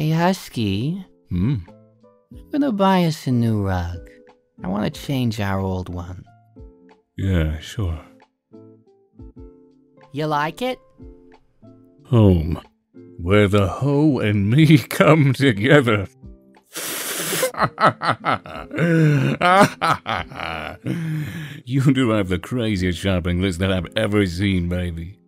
Hey, Husky. Hmm. I'm gonna buy us a new rug. I want to change our old one. Yeah, sure. You like it? Home, where the hoe and me come together. you do have the craziest shopping list that I've ever seen, baby.